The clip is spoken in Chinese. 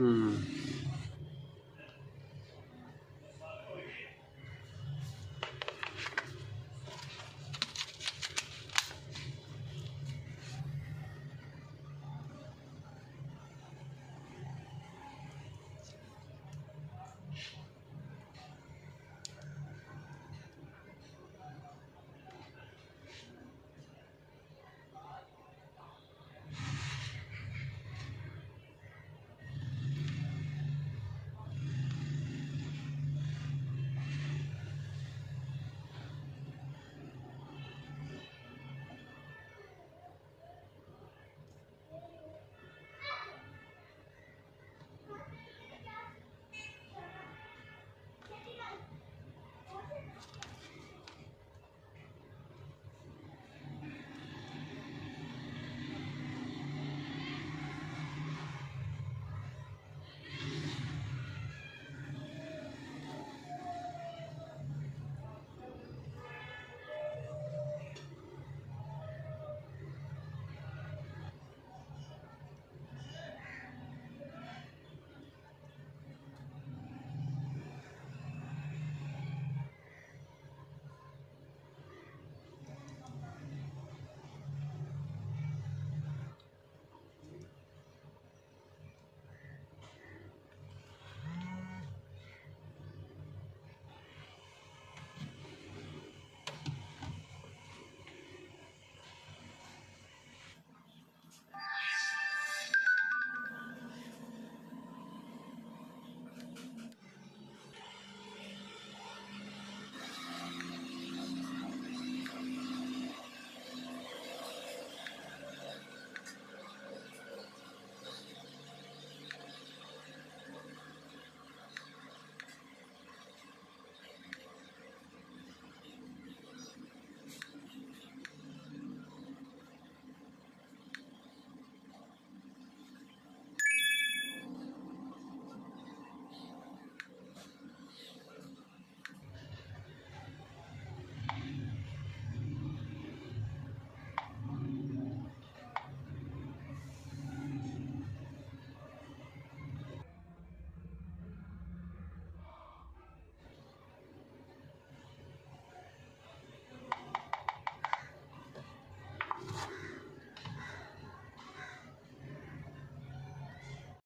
嗯。